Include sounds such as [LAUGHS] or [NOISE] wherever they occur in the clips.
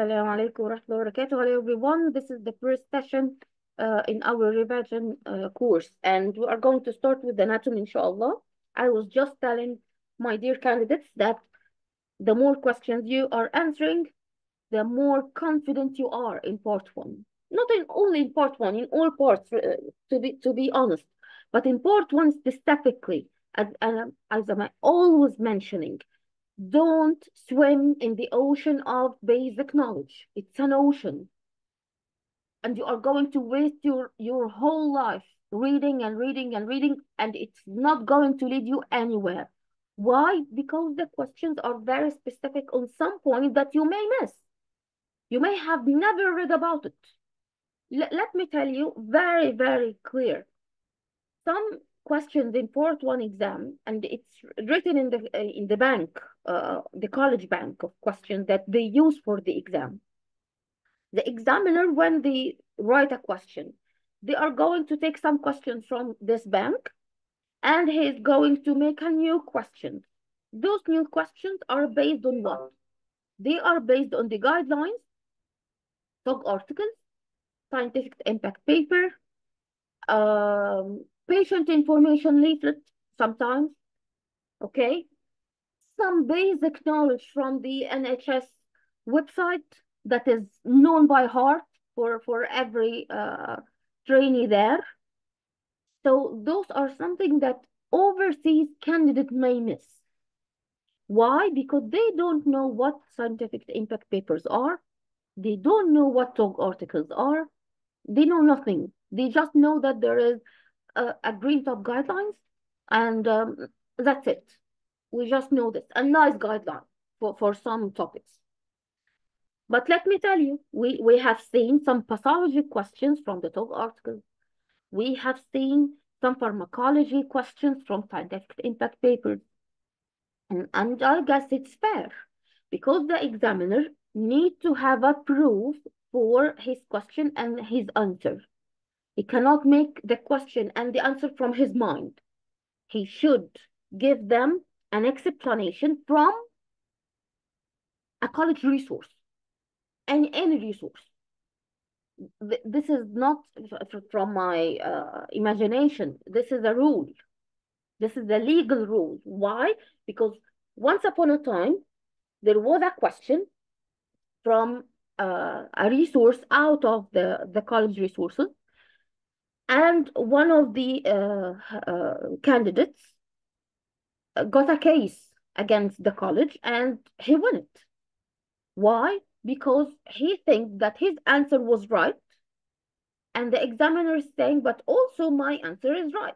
Assalamu alaikum wa rahmatullahi wa. Hello everyone. This is the first session uh, in our revision uh, course and we are going to start with the anatomy inshallah. I was just telling my dear candidates that the more questions you are answering, the more confident you are in part one. Not in only in part one, in all parts, uh, to be to be honest, but in part one specifically, as, as, as I'm always mentioning, don't swim in the ocean of basic knowledge. It's an ocean. And you are going to waste your, your whole life reading and reading and reading, and it's not going to lead you anywhere. Why? Because the questions are very specific on some point that you may miss. You may have never read about it. L let me tell you very, very clear. Some questions in part one exam, and it's written in the uh, in the bank, uh, the college bank of questions that they use for the exam. The examiner, when they write a question, they are going to take some questions from this bank, and he's going to make a new question. Those new questions are based on what? They are based on the guidelines, blog articles, scientific impact paper, um, patient information leaflet sometimes, okay? Some basic knowledge from the NHS website that is known by heart for, for every uh, trainee there. So those are something that overseas candidate may miss. Why? Because they don't know what scientific impact papers are. They don't know what TOG articles are. They know nothing. They just know that there is a, a green top guidelines and um, that's it. We just know this, a NICE guideline for, for some topics. But let me tell you, we, we have seen some pathology questions from the TOG articles. We have seen some pharmacology questions from scientific impact papers. And, and I guess it's fair because the examiner need to have a proof for his question and his answer. He cannot make the question and the answer from his mind. He should give them an explanation from a college resource, any, any resource. This is not from my uh, imagination. This is a rule. This is a legal rule. Why? Because once upon a time, there was a question from uh, a resource out of the, the college resources and one of the uh, uh, candidates got a case against the college and he won it. Why? Because he thinks that his answer was right and the examiner is saying, but also my answer is right.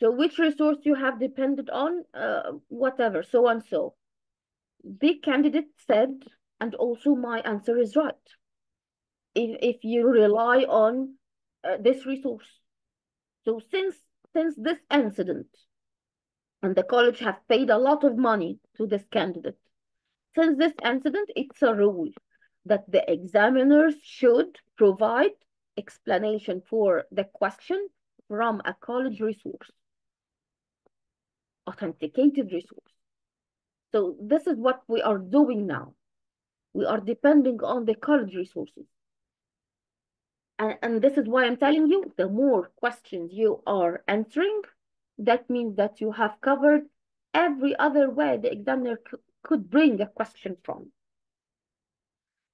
So which resource you have depended on, uh, whatever, so and so. The candidate said, and also my answer is right. If, if you rely on uh, this resource. So since since this incident, and the college has paid a lot of money to this candidate, since this incident, it's a rule that the examiners should provide explanation for the question from a college resource, authenticated resource. So this is what we are doing now. We are depending on the college resources. And, and this is why I'm telling you, the more questions you are answering, that means that you have covered every other way the examiner could bring a question from.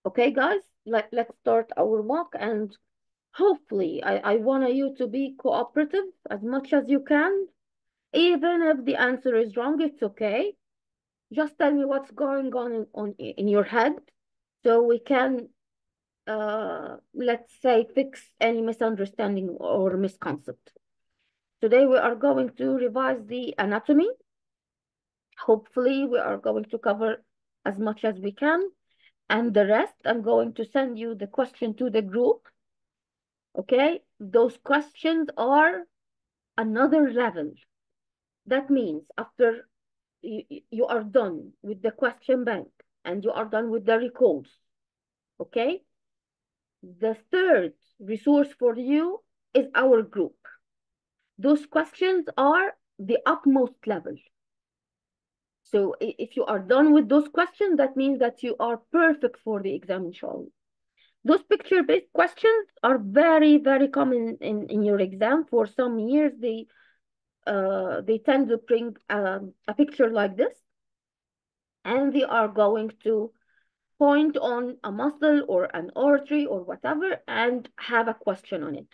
Okay, guys, let, let's start our mock and hopefully I, I want you to be cooperative as much as you can. Even if the answer is wrong, it's okay. Just tell me what's going on in, on, in your head so we can uh, let's say, fix any misunderstanding or misconcept. Today we are going to revise the anatomy. Hopefully we are going to cover as much as we can. And the rest, I'm going to send you the question to the group. Okay, those questions are another level. That means after you, you are done with the question bank and you are done with the recalls, okay? The third resource for you is our group. Those questions are the utmost level. So if you are done with those questions, that means that you are perfect for the exam, inshallah. Those picture-based questions are very, very common in, in your exam. For some years, they uh, they tend to bring um, a picture like this, and they are going to point on a muscle or an artery or whatever and have a question on it.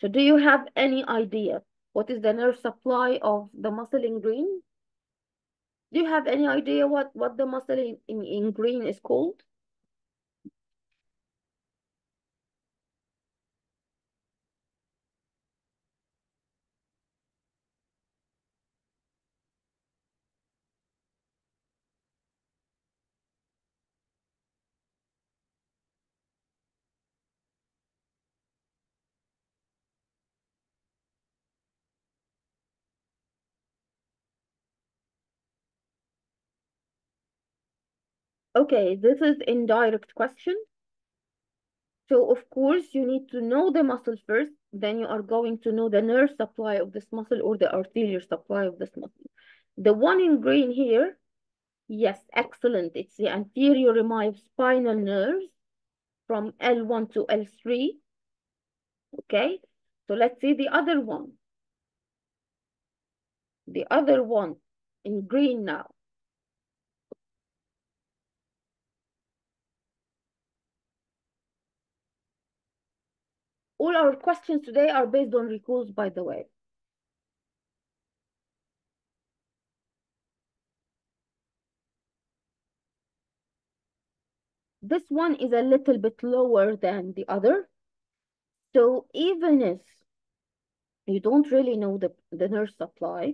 So do you have any idea what is the nerve supply of the muscle in green? Do you have any idea what, what the muscle in, in, in green is called? Okay, this is indirect question. So of course you need to know the muscle first, then you are going to know the nerve supply of this muscle or the arterial supply of this muscle. The one in green here, yes, excellent. It's the anterior rami of spinal nerves from L1 to L3. Okay, so let's see the other one. The other one in green now. All our questions today are based on recalls, by the way. This one is a little bit lower than the other. So even if you don't really know the, the nerve supply,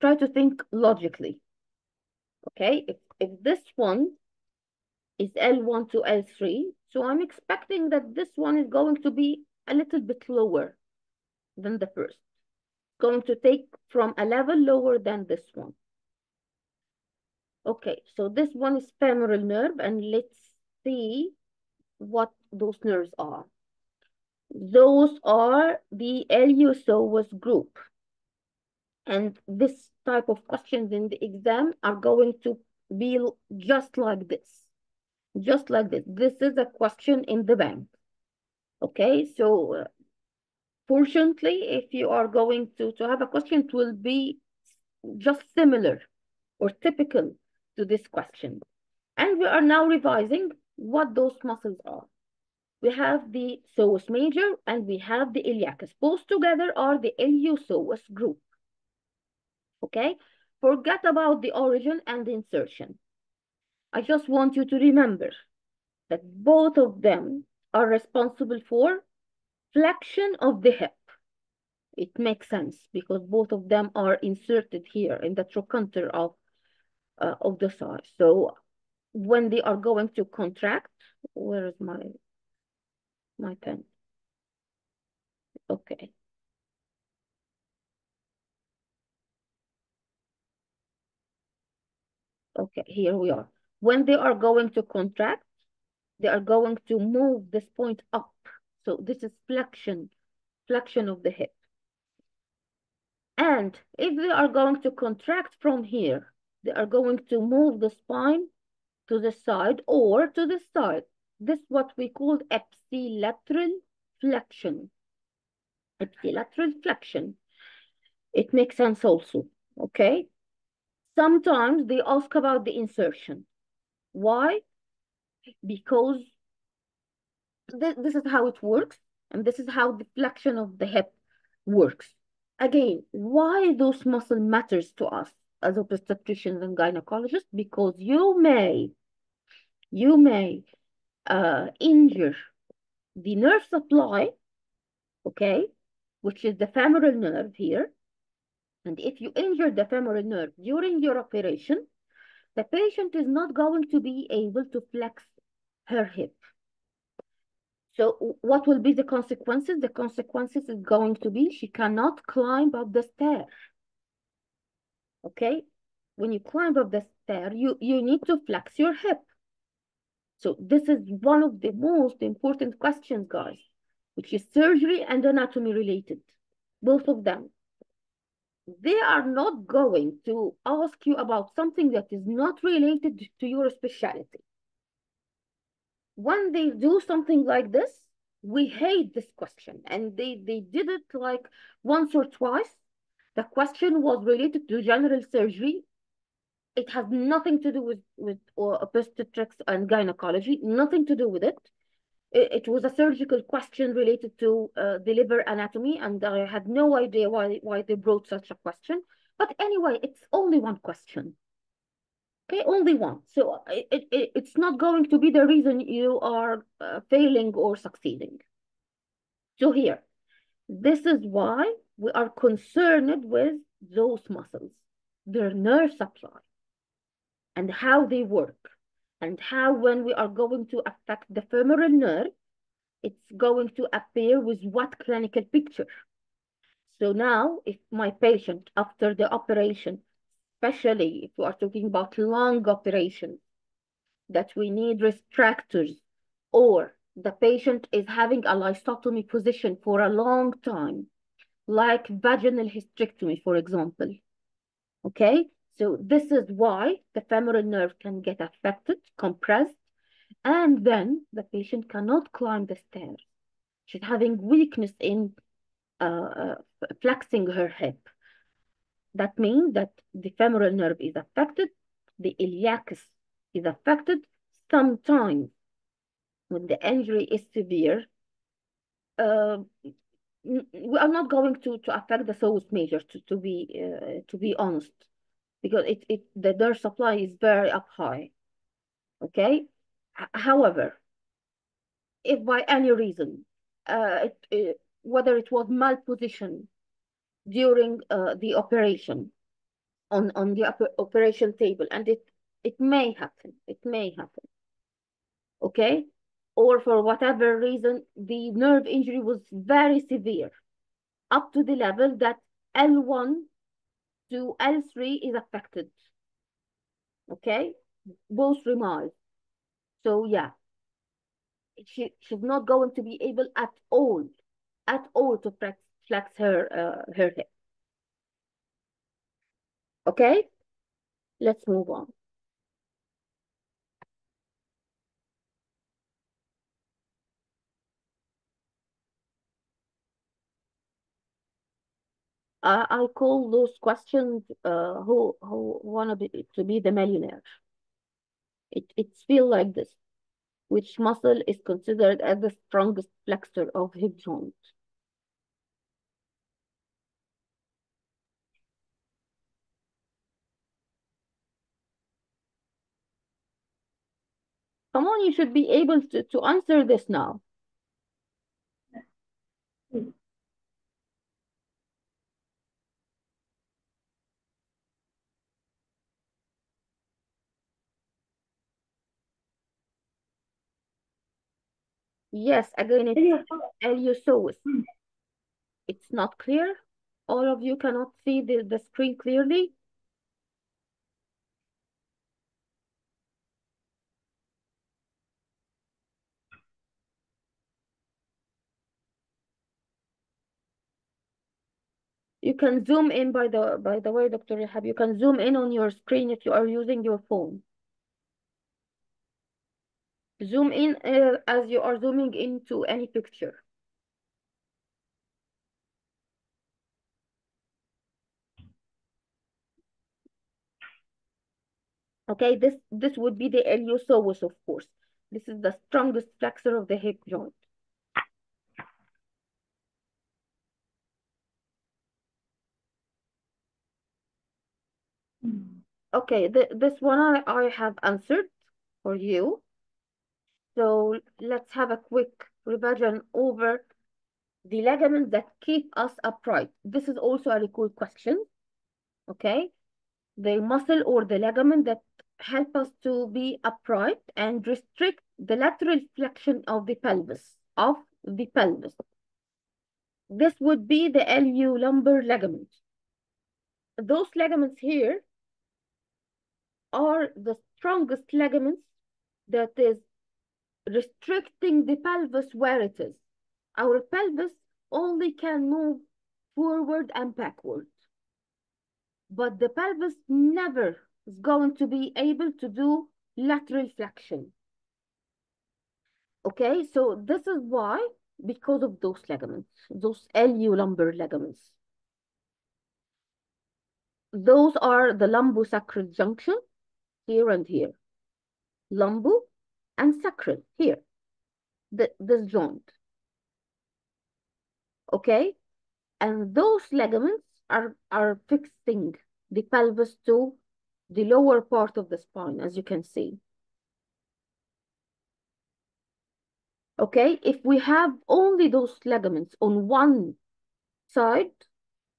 try to think logically. Okay, if, if this one is L1 to L3, so I'm expecting that this one is going to be a little bit lower than the first. Going to take from a level lower than this one. Okay, so this one is femoral nerve, and let's see what those nerves are. Those are the iliopsoas group. And this type of questions in the exam are going to be just like this. Just like this. This is a question in the bank. Okay, so uh, fortunately, if you are going to, to have a question, it will be just similar or typical to this question. And we are now revising what those muscles are. We have the psoas major and we have the iliacus. Both together are the iliopsoas group. Okay? Forget about the origin and the insertion. I just want you to remember that both of them are responsible for flexion of the hip. It makes sense because both of them are inserted here in the trochanter of uh, of the thigh. So when they are going to contract, where is my my pen? Okay. Okay, here we are. When they are going to contract, they are going to move this point up. So this is flexion, flexion of the hip. And if they are going to contract from here, they are going to move the spine to the side or to the side. This is what we call ipsilateral flexion. Ipsilateral flexion. It makes sense also, okay? Sometimes they ask about the insertion. Why? Because th this is how it works, and this is how the flexion of the hip works. Again, why those muscle matters to us? as obstetricians and gynecologists because you may, you may uh, injure the nerve supply, okay, which is the femoral nerve here. And if you injure the femoral nerve during your operation, the patient is not going to be able to flex her hip. So what will be the consequences? The consequences is going to be she cannot climb up the stair okay? When you climb up the stair, you, you need to flex your hip. So this is one of the most important questions, guys, which is surgery and anatomy related, both of them. They are not going to ask you about something that is not related to your specialty. When they do something like this, we hate this question. And they, they did it like once or twice. The question was related to general surgery. It has nothing to do with, with obstetrics and gynecology, nothing to do with it. It, was a surgical question related to uh, the liver anatomy, and I had no idea why, why they brought such a question. But anyway, it's only one question. Okay, only one. So it, it, it's not going to be the reason you are uh, failing or succeeding. So here, this is why we are concerned with those muscles, their nerve supply, and how they work, and how when we are going to affect the femoral nerve, it's going to appear with what clinical picture. So now, if my patient, after the operation, especially if we are talking about long operations, that we need retractors, or the patient is having a lithotomy position for a long time, like vaginal hysterectomy, for example. Okay, so this is why the femoral nerve can get affected, compressed, and then the patient cannot climb the stairs. She's having weakness in uh, uh, flexing her hip. That means that the femoral nerve is affected, the iliacus is affected. Sometimes when the injury is severe, uh, we are not going to, to affect the psoas major, to, to, be, uh, to be honest, because it, it, the nerve supply is very up high, okay? However, if by any reason, uh, it, it, whether it was malposition during uh, the operation on, on the operation table, and it, it may happen, it may happen, okay? Or for whatever reason, the nerve injury was very severe, up to the level that L1 to L3 is affected, okay? Both remind. So yeah, she, she's not going to be able at all, at all to flex, flex her, uh, her hip. Okay, let's move on. Uh, I call those questions uh, who who want to be, to be the millionaire. It it's feel like this. Which muscle is considered as the strongest flexor of hip joint? Come on, you should be able to, to answer this now. Yes, again, it's iliopsoas. It's not clear. All of you cannot see the, the screen clearly. You can zoom in by the by the way, Dr. Rehab, you can zoom in on your screen if you are using your phone. Zoom in uh, as you are zooming into any picture. Okay, this this would be the iliopsoas, of course. This is the strongest flexor of the hip joint. Okay, th this one I, I have answered for you. So let's have a quick revision over the ligaments that keep us upright. This is also a recall question, okay? The muscle or the ligament that help us to be upright and restrict the lateral flexion of the pelvis, of the pelvis. This would be the iliolumbar ligament. Those ligaments here are the strongest ligaments that is restricting the pelvis where it is. Our pelvis only can move forward and backward. but the pelvis never is going to be able to do lateral flexion. Okay, so this is why, because of those ligaments, those iliolumbar ligaments. Those are the lumbosacral junction here and here. Lumbo and sacral here, the, this joint. Okay, and those ligaments are, are fixing the pelvis to the lower part of the spine, as you can see. Okay, if we have only those ligaments on one side,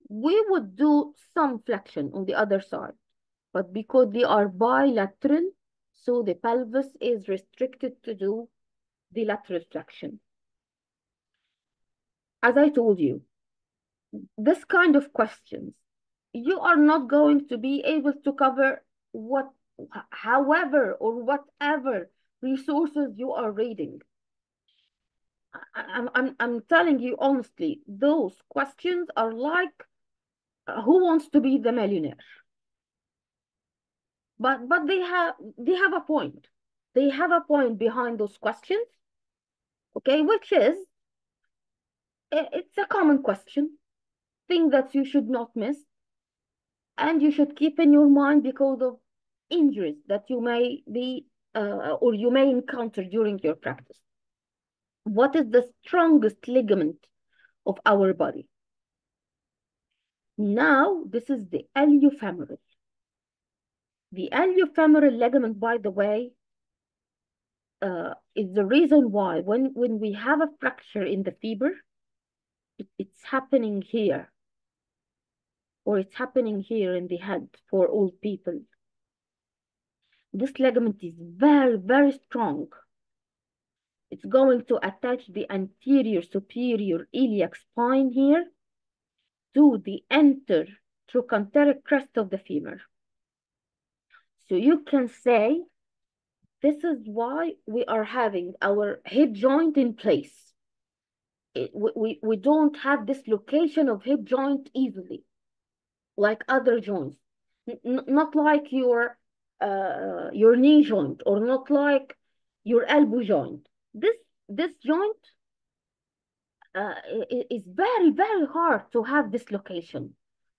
we would do some flexion on the other side. But because they are bilateral, so the pelvis is restricted to do the lateral flexion. As I told you, this kind of questions, you are not going to be able to cover what, however, or whatever resources you are reading. I'm, I'm, I'm telling you honestly, those questions are like, uh, who wants to be the millionaire? But, but they have, they have a point. They have a point behind those questions, okay, which is, it's a common question, thing that you should not miss, and you should keep in your mind because of injuries that you may be, uh, or you may encounter during your practice what is the strongest ligament of our body? Now, this is the iliofemoral. The iliofemoral ligament, by the way, uh, is the reason why when, when we have a fracture in the femur, it, it's happening here, or it's happening here in the head for old people. This ligament is very, very strong it's going to attach the anterior superior iliac spine here to the intertrochanteric crest of the femur. So you can say, this is why we are having our hip joint in place. It, we, we don't have dislocation of hip joint easily, like other joints. N not like your, uh, your knee joint or not like your elbow joint this this joint uh, is very very hard to have dislocation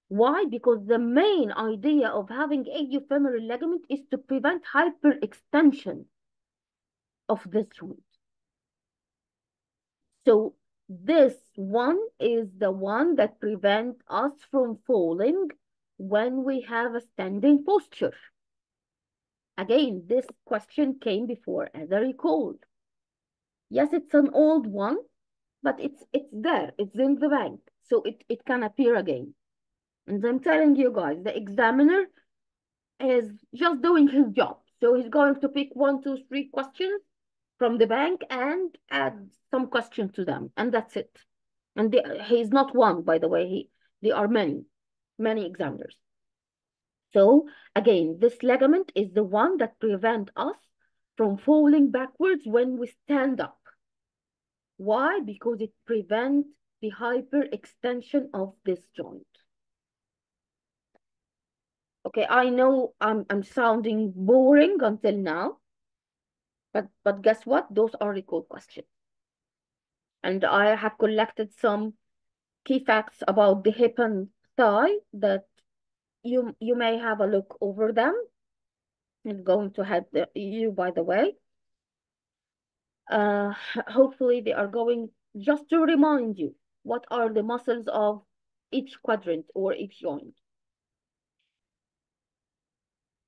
why because the main idea of having iliofemoral ligament is to prevent hyperextension of this joint so this one is the one that prevents us from falling when we have a standing posture again this question came before as I recall. Yes, it's an old one, but it's it's there. It's in the bank. So it, it can appear again. And I'm telling you guys, the examiner is just doing his job. So he's going to pick one, two, three questions from the bank and add some questions to them. And that's it. And the, he's not one, by the way. He, there are many, many examiners. So again, this ligament is the one that prevent us from falling backwards when we stand up. Why? Because it prevents the hyperextension of this joint. Okay, I know I'm, I'm sounding boring until now, but, but guess what? Those are recalled questions. And I have collected some key facts about the hip and thigh that you, you may have a look over them it's going to help the, you, by the way. Uh, [LAUGHS] hopefully they are going just to remind you what are the muscles of each quadrant or each joint.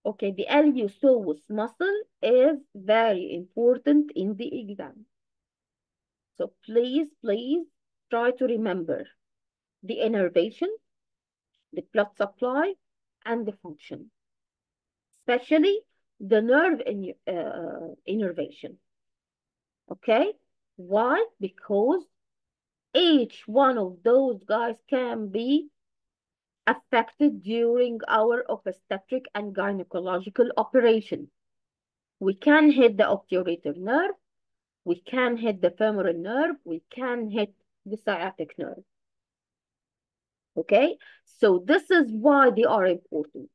Okay, the iliopsoas muscle is very important in the exam. So please, please try to remember the innervation, the blood supply, and the function especially the nerve in, uh, innervation. Okay? Why? Because each one of those guys can be affected during our obstetric and gynecological operation. We can hit the obturator nerve, we can hit the femoral nerve, we can hit the sciatic nerve. Okay, so this is why they are important.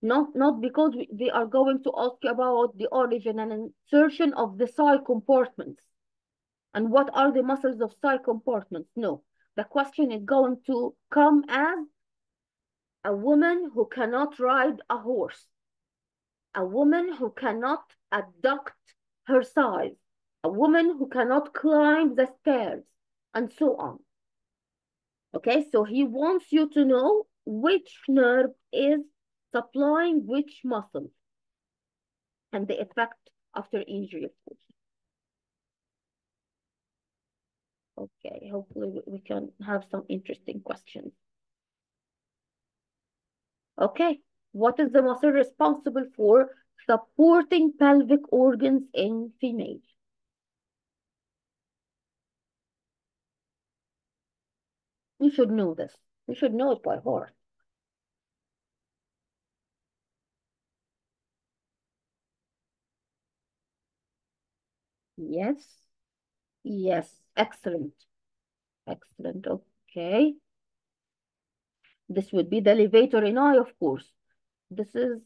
Not, not because we, they are going to ask you about the origin and insertion of the side compartments and what are the muscles of side compartments. No, the question is going to come as a woman who cannot ride a horse, a woman who cannot adduct her size, a woman who cannot climb the stairs, and so on. Okay, so he wants you to know which nerve is supplying which muscle and the effect after injury, of course. Okay, hopefully we can have some interesting questions. Okay, what is the muscle responsible for supporting pelvic organs in females? You should know this. You should know it by heart. Yes. Yes. Excellent. Excellent. Okay. This would be the levator ani, of course. This is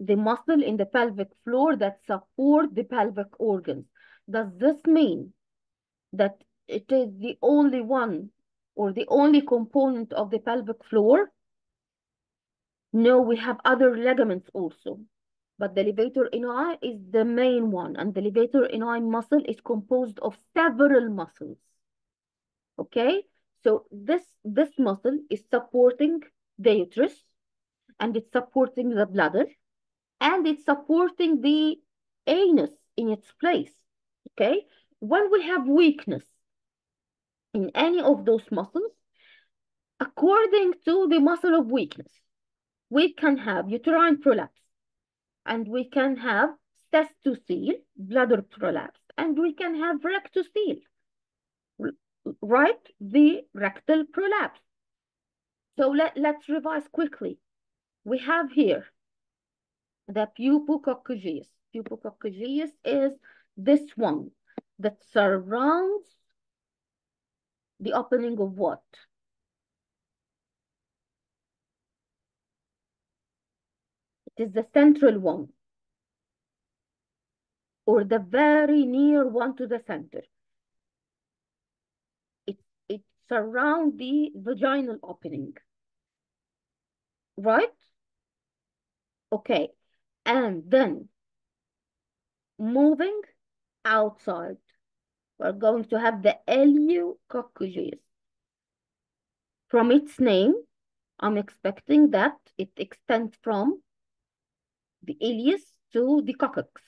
the muscle in the pelvic floor that support the pelvic organs. Does this mean that it is the only one or the only component of the pelvic floor? No, we have other ligaments also. But the levator ani is the main one, and the levator ani muscle is composed of several muscles. Okay, so this this muscle is supporting the uterus, and it's supporting the bladder, and it's supporting the anus in its place. Okay, when we have weakness in any of those muscles, according to the muscle of weakness, we can have uterine prolapse and we can have cystocele, bladder prolapse, and we can have rectocele, right? The rectal prolapse. So let, let's revise quickly. We have here the pubococcygeus. Pubococcygeus is this one that surrounds the opening of what? It is the central one or the very near one to the center. It the vaginal opening, right? Okay, and then moving outside, we're going to have the iliococcygeus. From its name, I'm expecting that it extends from the ileus to the coccyx,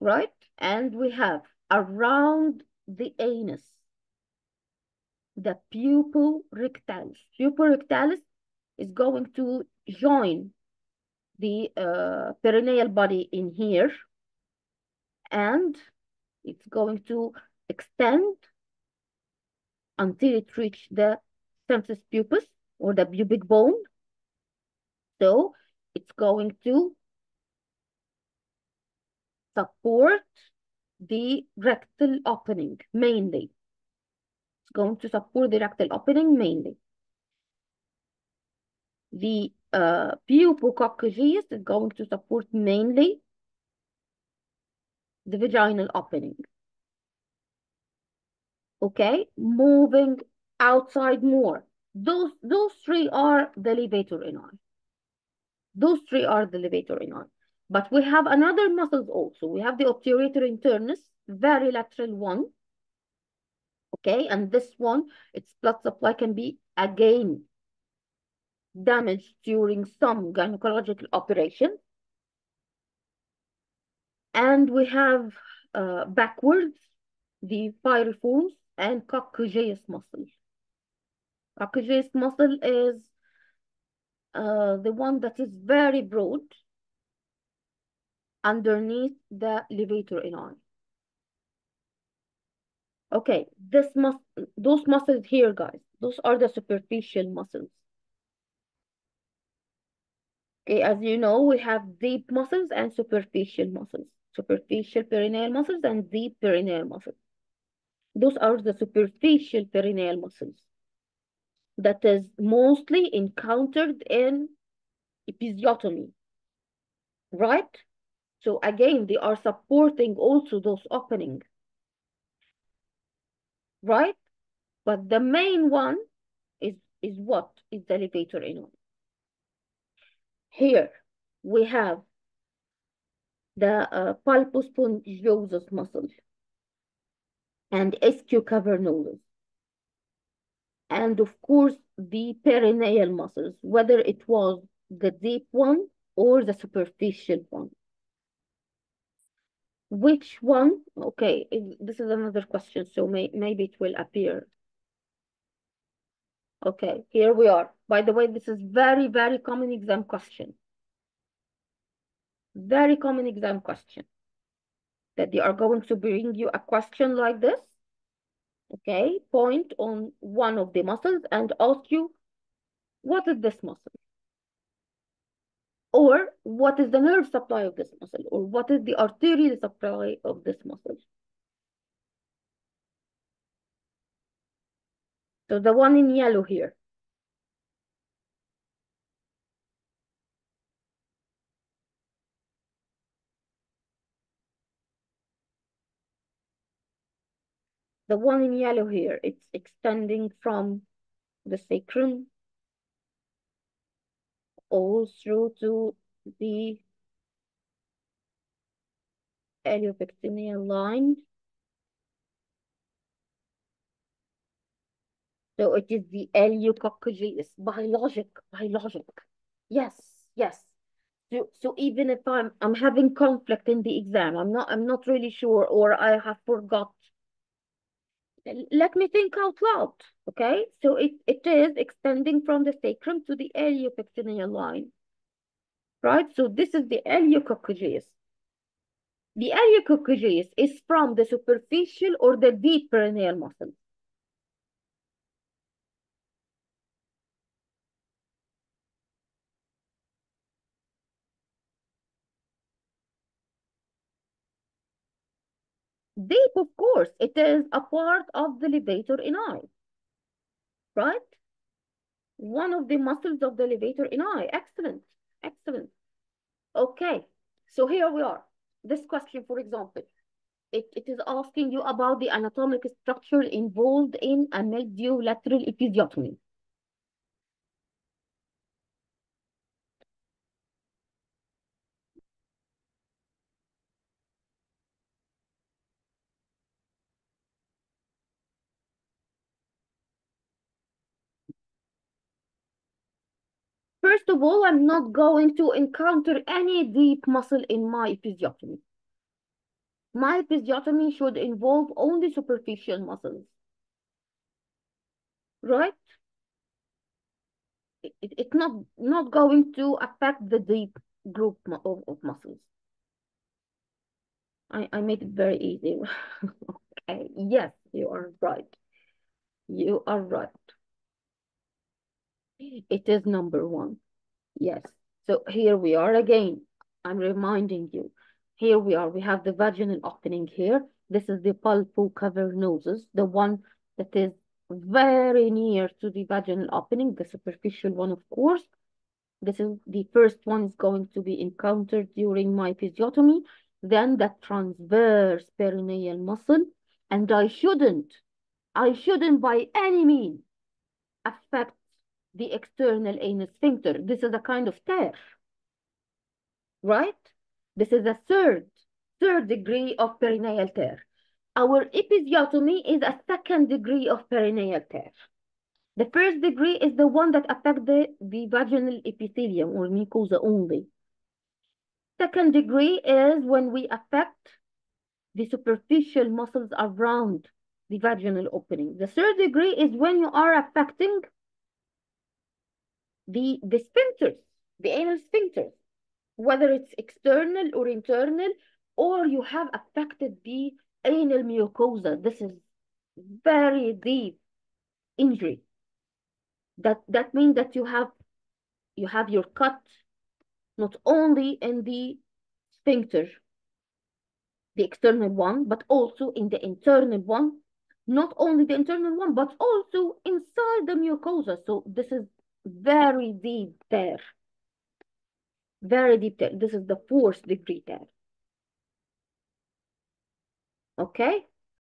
right? And we have around the anus, the puborectalis. Puborectalis is going to join the uh, perineal body in here, and it's going to extend until it reaches the symphysis pubis or the pubic bone. So it's going to support the rectal opening mainly. Going to support the rectal opening mainly. The uh, pubococcygeus is going to support mainly the vaginal opening. Okay, moving outside more. Those, those three are the levator ani. Those three are the levator ani. But we have another muscles also. We have the obturator internus, very lateral one. Okay, and this one, its blood supply can be again damaged during some gynecological operation. And we have uh, backwards the piriformis and coccygeus muscle. Coccygeus muscle is uh, the one that is very broad underneath the levator ani. Okay, this mus those muscles here, guys, those are the superficial muscles. Okay, as you know, we have deep muscles and superficial muscles. Superficial perineal muscles and deep perineal muscles. Those are the superficial perineal muscles. that is mostly encountered in episiotomy, right? So again, they are supporting also those openings, right? But the main one is, is what? Is the levator ani. Here we have the uh, bulbospongiosus muscle and ischiocavernosus. And of course, the perineal muscles, whether it was the deep one or the superficial one. Which one? Okay, this is another question, so may, maybe it will appear. Okay, here we are. By the way, this is very, very common exam question. Very common exam question. That they are going to bring you a question like this. Okay, point on one of the muscles and ask you, what is this muscle? Or what is the nerve supply of this muscle? Or what is the arterial supply of this muscle? So the one in yellow here. The one in yellow here, it's extending from the sacrum all through to the iliopectineal line. So it is the iliococcygeus, biologic, biologic. Yes, yes. So, so even if I'm I'm having conflict in the exam, I'm not I'm not really sure or I have forgot. Let me think out loud, okay? So it, it is extending from the sacrum to the iliopectineal line, right? So this is the iliococcygeus. The iliococcygeus is from the superficial or the deep perineal muscle. Deep, of course, it is a part of the levator ani, right? One of the muscles of the levator ani. Excellent, excellent. Okay, so here we are. This question, for example, it, it is asking you about the anatomic structure involved in a mediolateral episiotomy. First of all, I'm not going to encounter any deep muscle in my episiotomy. My episiotomy should involve only superficial muscles. Right? It, it, it's not, not going to affect the deep group of, of muscles. I, I made it very easy. [LAUGHS] okay, yes, you are right. You are right. It is number one. Yes. So here we are again. I'm reminding you. Here we are. We have the vaginal opening here. This is the bulbocavernosus, the one that is very near to the vaginal opening, the superficial one, of course. This is the first one is going to be encountered during my episiotomy. Then the transverse perineal muscle. And I shouldn't, I shouldn't by any means affect the external anus sphincter. This is a kind of tear, right? This is a third, third degree of perineal tear. Our episiotomy is a second degree of perineal tear. The first degree is the one that affects the, the vaginal epithelium or mucosa only. Second degree is when we affect the superficial muscles around the vaginal opening. The third degree is when you are affecting the, the sphincters, the anal sphincters, whether it's external or internal, or you have affected the anal mucosa. This is very deep injury. That that means that you have you have your cut not only in the sphincter, the external one, but also in the internal one, not only the internal one, but also inside the mucosa. So this is very deep tear. Very deep tear. This is the fourth degree tear. Okay?